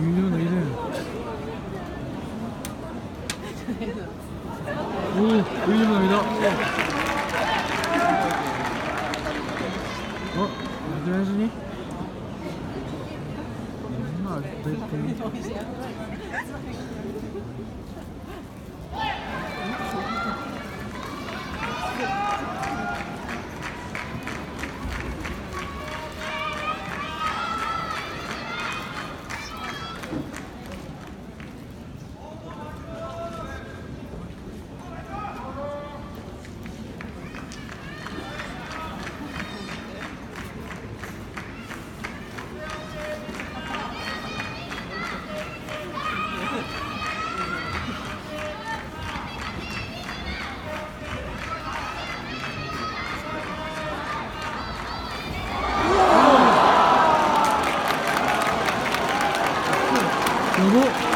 이는 이는 오 의심합니다 어? 어디 하시니? 음, 아, 네, 네. 不过